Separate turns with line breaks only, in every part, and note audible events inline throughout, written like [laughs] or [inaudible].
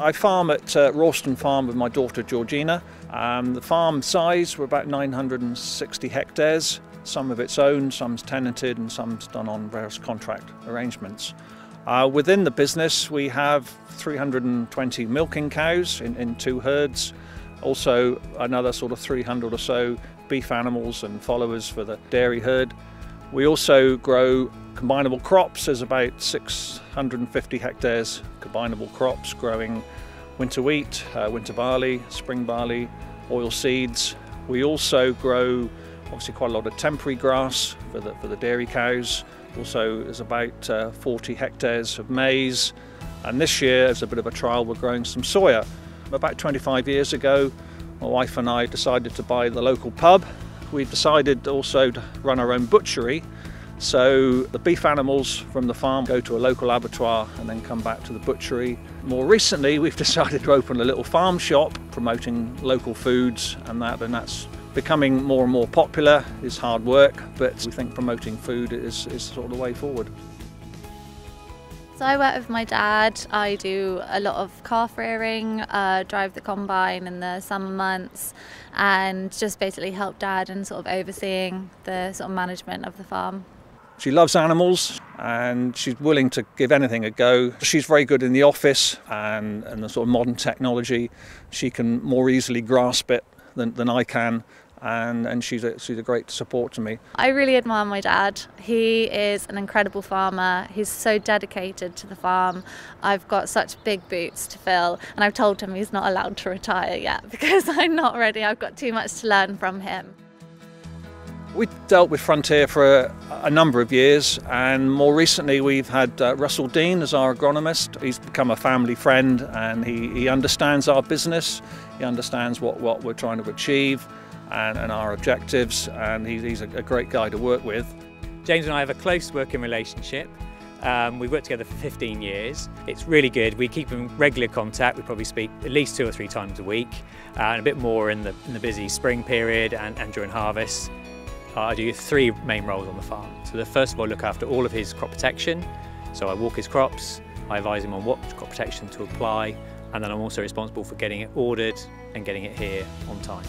I farm at uh, Rawston Farm with my daughter Georgina. Um, the farm size, we're about 960 hectares. Some of it's owned, some's tenanted, and some's done on various contract arrangements. Uh, within the business, we have 320 milking cows in, in two herds, also another sort of 300 or so beef animals and followers for the dairy herd. We also grow combinable crops. There's about 650 hectares combinable crops growing winter wheat, uh, winter barley, spring barley, oil seeds. We also grow obviously quite a lot of temporary grass for the, for the dairy cows. Also there's about uh, 40 hectares of maize. And this year, as a bit of a trial, we're growing some soya. About 25 years ago, my wife and I decided to buy the local pub. We decided also to run our own butchery. So the beef animals from the farm go to a local abattoir and then come back to the butchery. More recently, we've [laughs] decided to open a little farm shop promoting local foods and that, and that's becoming more and more popular. It's hard work, but we think promoting food is, is sort of the way forward.
So I work with my dad. I do a lot of calf rearing, uh, drive the combine in the summer months, and just basically help dad in sort of overseeing the sort of management of the farm.
She loves animals and she's willing to give anything a go. She's very good in the office and, and the sort of modern technology. She can more easily grasp it than, than I can and, and she's, a, she's a great support to me.
I really admire my dad. He is an incredible farmer. He's so dedicated to the farm. I've got such big boots to fill, and I've told him he's not allowed to retire yet [laughs] because I'm not ready. I've got too much to learn from him.
We dealt with Frontier for a, a, number of years, and more recently we've had uh, Russell Dean as our agronomist. He's become a family friend, and he, he understands our business. He understands what, what we're trying to achieve and, and our objectives, and he, he's a, a, great guy to work with.
James and I have a close working relationship. Um, we've worked together for 15 years. It's really good. We keep in regular contact. We probably speak at least two or three times a week, uh, and a bit more in the, in the busy spring period and, and during harvest. Uh, I do three main roles on the farm. So the first of all, look after all of his crop protection. So I walk his crops, I advise him on what crop protection to apply, and then I'm also responsible for getting it ordered and getting it here on time.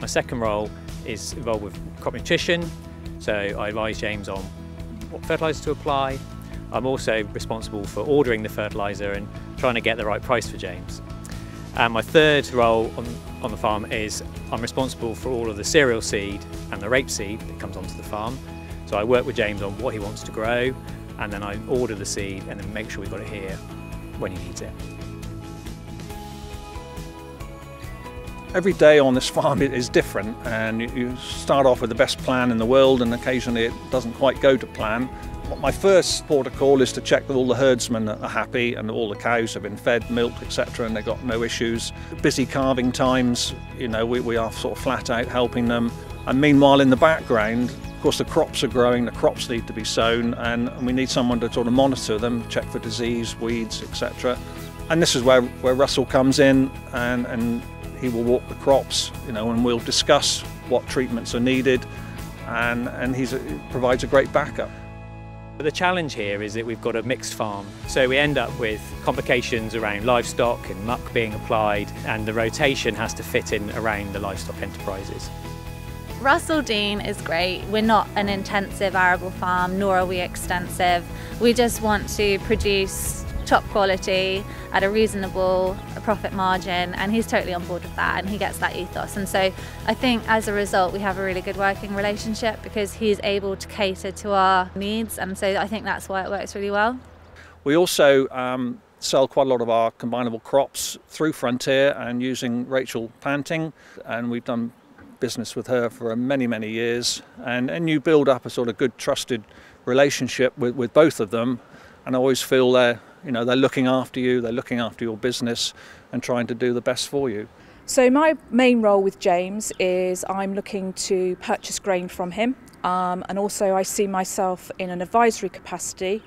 My second role is involved with crop nutrition, so I advise James on what fertiliser to apply. I'm also responsible for ordering the fertiliser and trying to get the right price for James. And my third role on, on the farm is I'm responsible for all of the cereal seed and the rapeseed that comes onto the farm. So I work with James on what he wants to grow and then I order the seed and then make sure we've got it here when he needs it.
Every day on this farm is different and you start off with the best plan in the world and occasionally it doesn't quite go to plan. My first port of call is to check that all the herdsmen are happy and all the cows have been fed, milked, etc., and they've got no issues. Busy calving times, you know, we, we are sort of flat out helping them. And meanwhile, in the background, of course, the crops are growing, the crops need to be sown, and we need someone to sort of monitor them, check for disease, weeds, etc. And this is where, where Russell comes in and, and he will walk the crops, you know, and we'll discuss what treatments are needed, and, and he provides a great backup.
The challenge here is that we've got a mixed farm, so we end up with complications around livestock and muck being applied, and the rotation has to fit in around the livestock enterprises.
Russell Dean is great. We're not an intensive arable farm, nor are we extensive. We just want to produce top quality at a reasonable profit margin and he's totally on board with that and he gets that ethos and so I think as a result we have a really good working relationship because he's able to cater to our needs and so I think that's why it works really well.
We also um, sell quite a lot of our combinable crops through Frontier and using Rachel Panting and we've done business with her for many many years and, and you build up a sort of good trusted relationship with, with both of them and I always feel they're you know, they're looking after you, they're looking after your business and trying to do the best for you.
So my main role with James is I'm looking to purchase grain from him um, and also I see myself in an advisory capacity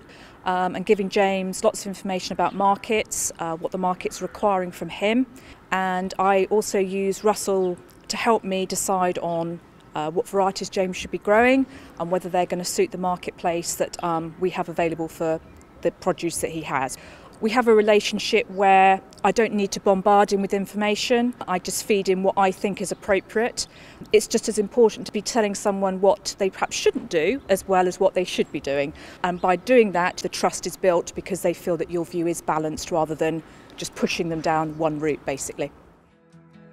um, and giving James lots of information about markets, uh, what the market's requiring from him and I also use Russell to help me decide on uh, what varieties James should be growing and whether they're going to suit the marketplace that um, we have available for the produce that he has. We have a relationship where I don't need to bombard him with information. I just feed him what I think is appropriate. It's just as important to be telling someone what they perhaps shouldn't do as well as what they should be doing. And by doing that, the trust is built because they feel that your view is balanced rather than just pushing them down one route, basically.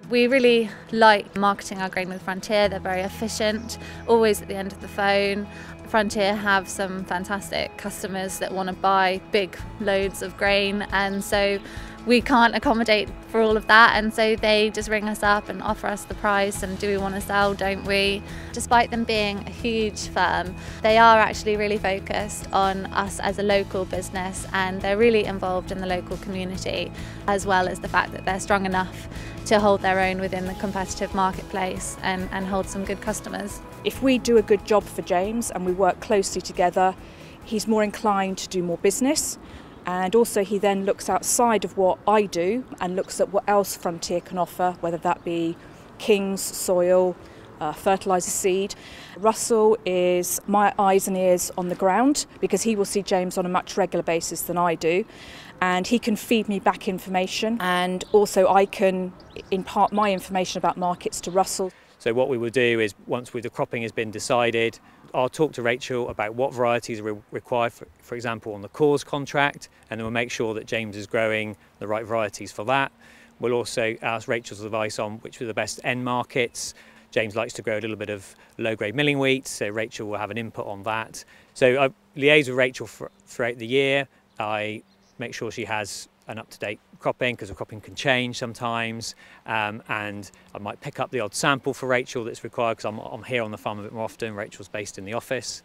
We really like marketing our grain with Frontier. They're very efficient, always at the end of the phone. Frontier have some fantastic customers that want to buy big loads of grain, and so we can't accommodate for all of that and so they just ring us up and offer us the price and do we want to sell don't we? Despite them being a huge firm they are actually really focused on us as a local business and they're really involved in the local community as well as the fact that they're strong enough to hold their own within the competitive marketplace and, and hold some good customers.
If we do a good job for James and we work closely together he's more inclined to do more business and also he then looks outside of what I do and looks at what else Frontier can offer, whether that be King's SOYL, uh, fertiliser seed. Russell is my eyes and ears on the ground because he will see James on a much regular basis than I do and he can feed me back information and also I can impart my information about markets to Russell.
So what we will do is once with the cropping has been decided, I'll talk to Rachel about what varieties are required, for, for example, on the Coors contract, and then we'll make sure that James is growing the right varieties for that. We'll also ask Rachel's advice on which are the best end markets. James likes to grow a little bit of low-grade milling wheat, so Rachel will have an input on that. So I liaise with Rachel for, throughout the year. I make sure she has an up-to-date cropping because the cropping can change sometimes um, and I might pick up the odd sample for Rachel that's required because I'm, I'm here on the farm a bit more often. Rachel's based in the office.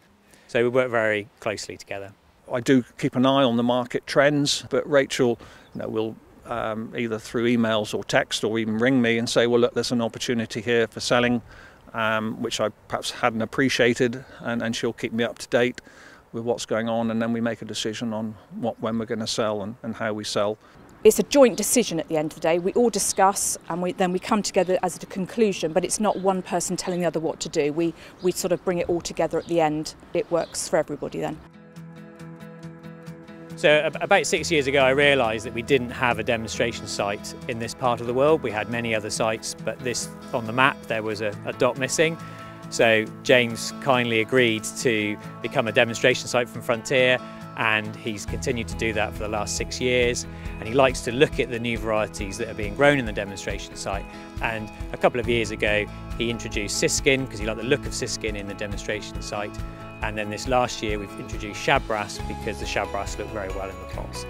So we work very closely together.
I do keep an eye on the market trends, but Rachel you know, will um, either through emails or text or even ring me and say, well, look, there's an opportunity here for selling, um, which I perhaps hadn't appreciated, and, and she'll keep me up to date with what's going on, and then we make a decision on what when we're going to sell and, and how we sell.
It's a joint decision at the end of the day. We all discuss and we, then we come together as a conclusion, but it's not one person telling the other what to do. We, we sort of bring it all together at the end. It works for everybody then.
So about six years ago I realised that we didn't have a demonstration site in this part of the world. We had many other sites but this on the map there was a, a dot missing so James kindly agreed to become a demonstration site from Frontier and he's continued to do that for the last six years. And he likes to look at the new varieties that are being grown in the demonstration site. And a couple of years ago he introduced Siskin because he liked the look of Siskin in the demonstration site. And then this last year we've introduced shabras because the shabras look very well in the plots.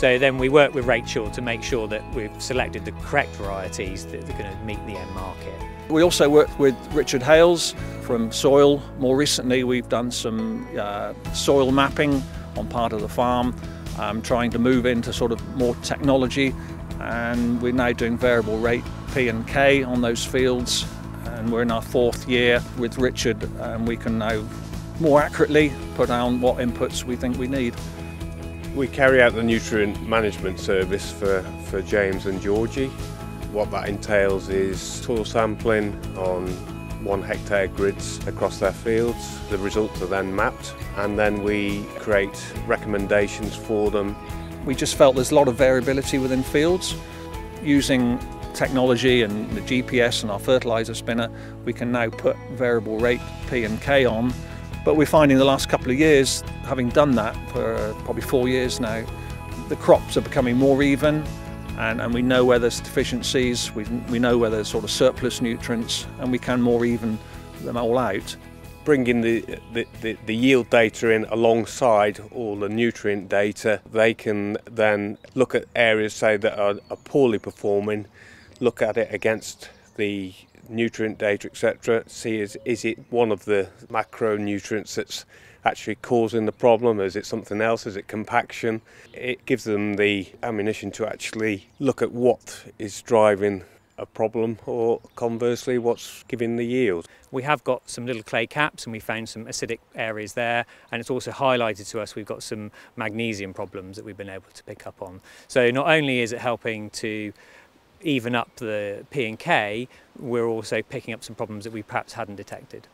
So then we work with Rachel to make sure that we've selected the correct varieties that are going to meet the end market.
We also work with Richard Hales from SOYL. More recently we've done some uh, soil mapping on part of the farm, um, trying to move into sort of more technology and we're now doing variable rate P and K on those fields and we're in our fourth year with Richard and we can now more accurately put down what inputs we think we need.
We carry out the nutrient management service for, for James and Georgie what that entails is soil sampling on one hectare grids across their fields. The results are then mapped and then we create recommendations for them.
We just felt there's a lot of variability within fields. Using technology and the GPS and our fertiliser spinner, we can now put variable rate P and K on. But we're finding the last couple of years, having done that for probably four years now, the crops are becoming more even, and, and we know where there's deficiencies, we, we know where there's sort of surplus nutrients, and we can more even them all out.
Bringing the, the, the, the yield data in alongside all the nutrient data, they can then look at areas, say, that are, are poorly performing, look at it against the nutrient data, etc. See is, is it one of the macronutrients that's actually causing the problem? Is it something else? Is it compaction? It gives them the ammunition to actually look at what is driving a problem or conversely what's giving the yield.
We have got some little clay caps and we found some acidic areas there and it's also highlighted to us we've got some magnesium problems that we've been able to pick up on. So not only is it helping to even up the P and K, we're also picking up some problems that we perhaps hadn't detected.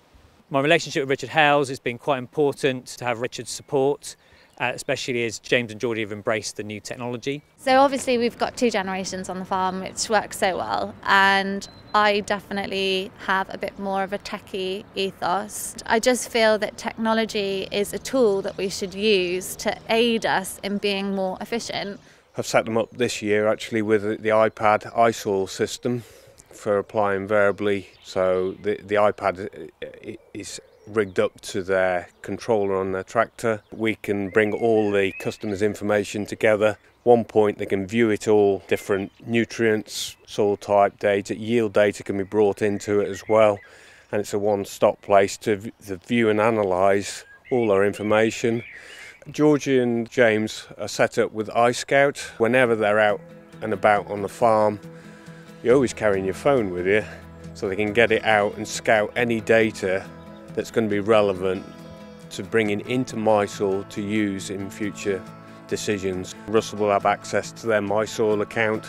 My relationship with Richard Hales has been quite important to have Richard's support uh, especially as James and Georgie have embraced the new technology.
So obviously we've got two generations on the farm, which works so well, and I definitely have a bit more of a techie ethos. I just feel that technology is a tool that we should use to aid us in being more efficient.
I've set them up this year actually with the iPad iSol system for applying variably. So the, the iPad uh, is rigged up to their controller on their tractor. We can bring all the customer's information together. One point they can view it all, different nutrients, soil type data, yield data can be brought into it as well. And it's a one-stop place to, to view and analyse all our information. Georgie and James are set up with iScout. Whenever they're out and about on the farm, you're always carrying your phone with you so they can get it out and scout any data that's going to be relevant to bringing into MySOYL to use in future decisions. Russell will have access to their MySOYL account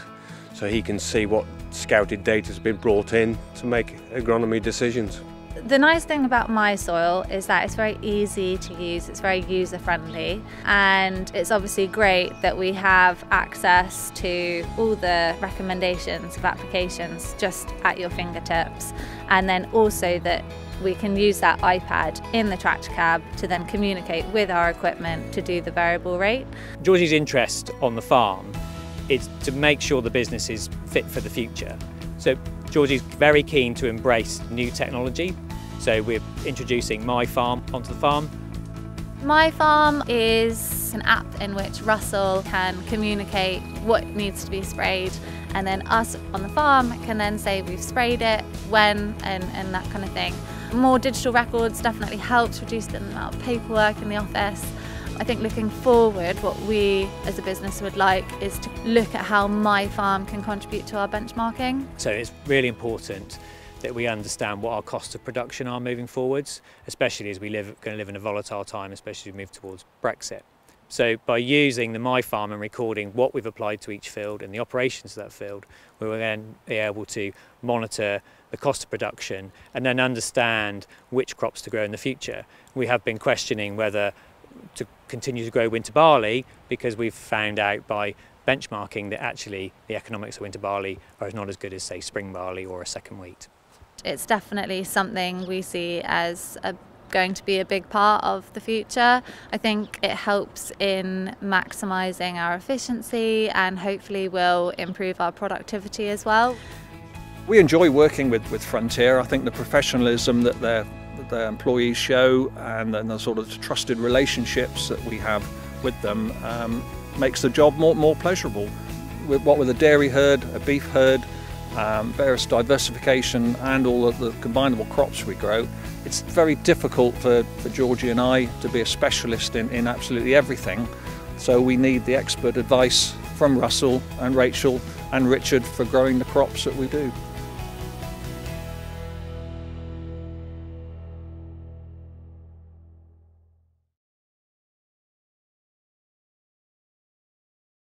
so he can see what scouted data has been brought in to make agronomy decisions.
The nice thing about MySOYL is that it's very easy to use, it's very user friendly, and it's obviously great that we have access to all the recommendations of applications just at your fingertips, and then also that we can use that iPad in the tractor cab to then communicate with our equipment to do the variable rate.
Georgie's interest on the farm is to make sure the business is fit for the future. So Georgie's very keen to embrace new technology. So we're introducing My Farm onto the farm.
My Farm is an app in which Russell can communicate what needs to be sprayed and then us on the farm can then say we've sprayed it, when and, and that kind of thing. More digital records definitely helps reduce the amount of paperwork in the office. I think looking forward, what we as a business would like is to look at how my farm can contribute to our benchmarking.
So it's really important that we understand what our costs of production are moving forwards, especially as we live going to live in a volatile time, especially as we move towards Brexit. So by using the My Farm and recording what we've applied to each field and the operations of that field, we will then be able to monitor the cost of production and then understand which crops to grow in the future. We have been questioning whether to continue to grow winter barley because we've found out by benchmarking that actually the economics of winter barley are not as good as say spring barley or a second wheat.
It's definitely something we see as a going to be a big part of the future. I think it helps in maximising our efficiency and hopefully will improve our productivity as well.
We enjoy working with, with Frontier. I think the professionalism that their, that their employees show and, and the sort of trusted relationships that we have with them um, makes the job more, more pleasurable. With, what with a dairy herd, a beef herd, um, various diversification and all of the combinable crops we grow, it's very difficult for, for Georgie and I to be a specialist in, in absolutely everything. So we need the expert advice from Russell and Rachel and Richard for growing the crops that we do.